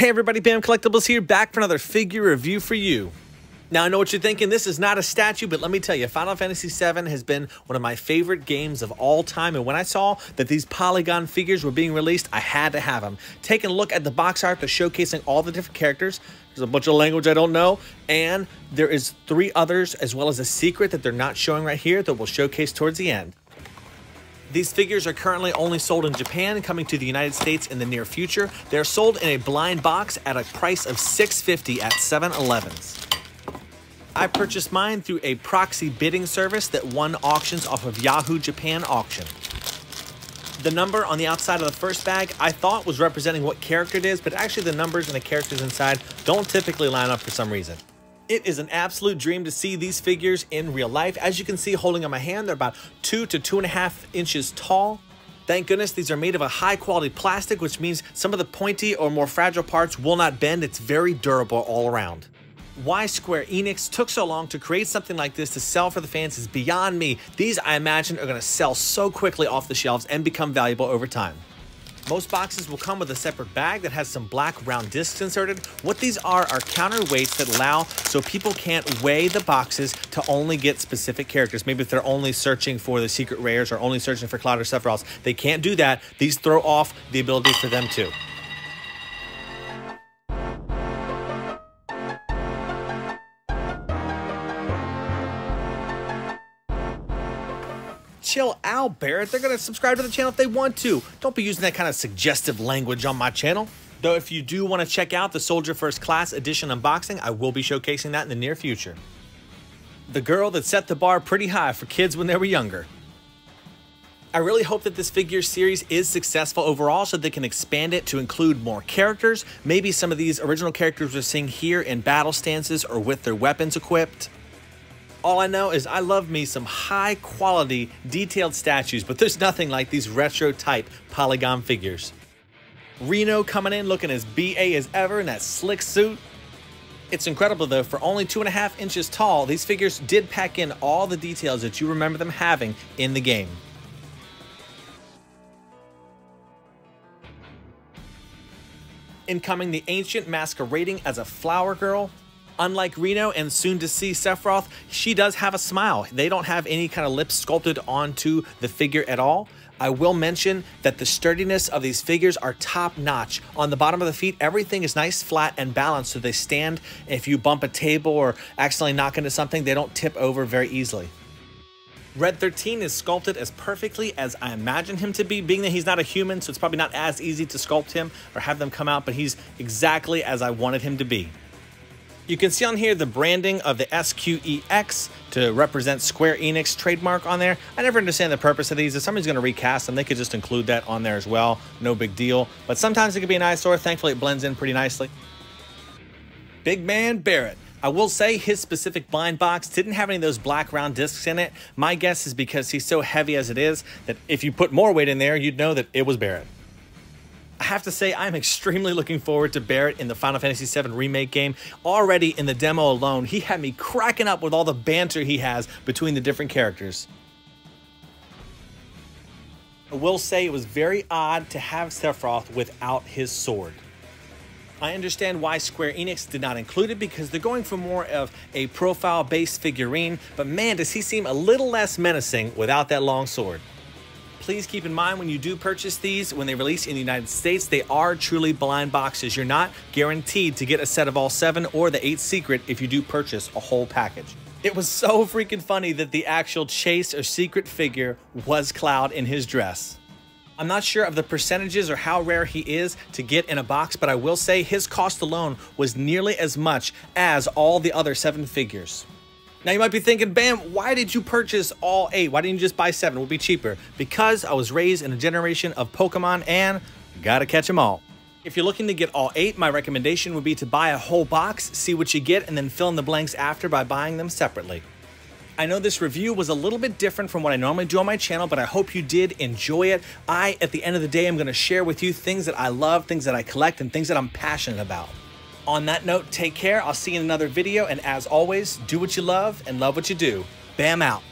Hey everybody, Bam Collectibles here, back for another figure review for you. Now I know what you're thinking, this is not a statue, but let me tell you, Final Fantasy VII has been one of my favorite games of all time, and when I saw that these Polygon figures were being released, I had to have them. Taking a look at the box art, they're showcasing all the different characters. There's a bunch of language I don't know, and there is three others, as well as a secret that they're not showing right here that we'll showcase towards the end. These figures are currently only sold in Japan, coming to the United States in the near future. They're sold in a blind box at a price of $6.50 at 7-Elevens. I purchased mine through a proxy bidding service that won auctions off of Yahoo Japan Auction. The number on the outside of the first bag I thought was representing what character it is, but actually the numbers and the characters inside don't typically line up for some reason. It is an absolute dream to see these figures in real life. As you can see holding on my hand, they're about two to two and a half inches tall. Thank goodness these are made of a high quality plastic, which means some of the pointy or more fragile parts will not bend. It's very durable all around. Why Square Enix took so long to create something like this to sell for the fans is beyond me. These, I imagine, are going to sell so quickly off the shelves and become valuable over time. Most boxes will come with a separate bag that has some black round discs inserted. What these are are counterweights that allow so people can't weigh the boxes to only get specific characters. Maybe if they're only searching for the secret rares or only searching for Cloud or Sephiroth, they can't do that. These throw off the ability for them to. Chill out, Barret. They're going to subscribe to the channel if they want to. Don't be using that kind of suggestive language on my channel. Though if you do want to check out the Soldier First Class Edition unboxing, I will be showcasing that in the near future. The girl that set the bar pretty high for kids when they were younger. I really hope that this figure series is successful overall so they can expand it to include more characters, maybe some of these original characters we're seeing here in battle stances or with their weapons equipped. All I know is I love me some high quality detailed statues, but there's nothing like these retro type polygon figures. Reno coming in looking as BA as ever in that slick suit. It's incredible though, for only two and a half inches tall, these figures did pack in all the details that you remember them having in the game. Incoming the Ancient masquerading as a flower girl, Unlike Reno and soon to see Sephiroth, she does have a smile. They don't have any kind of lips sculpted onto the figure at all. I will mention that the sturdiness of these figures are top notch. On the bottom of the feet, everything is nice, flat, and balanced so they stand. If you bump a table or accidentally knock into something, they don't tip over very easily. Red 13 is sculpted as perfectly as I imagine him to be, being that he's not a human, so it's probably not as easy to sculpt him or have them come out, but he's exactly as I wanted him to be. You can see on here the branding of the SQEX to represent Square Enix trademark on there. I never understand the purpose of these. If somebody's going to recast them, they could just include that on there as well. No big deal. But sometimes it could be an eyesore. Thankfully, it blends in pretty nicely. Big Man Barret. I will say his specific blind box didn't have any of those black round discs in it. My guess is because he's so heavy as it is that if you put more weight in there, you'd know that it was Barret. I have to say, I'm extremely looking forward to Barret in the Final Fantasy VII Remake game. Already in the demo alone, he had me cracking up with all the banter he has between the different characters. I will say it was very odd to have Sephiroth without his sword. I understand why Square Enix did not include it because they're going for more of a profile based figurine, but man, does he seem a little less menacing without that long sword. Please keep in mind when you do purchase these, when they release in the United States, they are truly blind boxes. You're not guaranteed to get a set of all seven or the eight secret if you do purchase a whole package. It was so freaking funny that the actual chase or secret figure was Cloud in his dress. I'm not sure of the percentages or how rare he is to get in a box, but I will say his cost alone was nearly as much as all the other seven figures. Now you might be thinking, Bam, why did you purchase all eight? Why didn't you just buy seven? It would be cheaper. Because I was raised in a generation of Pokemon and gotta catch them all. If you're looking to get all eight, my recommendation would be to buy a whole box, see what you get, and then fill in the blanks after by buying them separately. I know this review was a little bit different from what I normally do on my channel, but I hope you did enjoy it. I, at the end of the day, am going to share with you things that I love, things that I collect, and things that I'm passionate about. On that note, take care. I'll see you in another video. And as always, do what you love and love what you do. Bam out.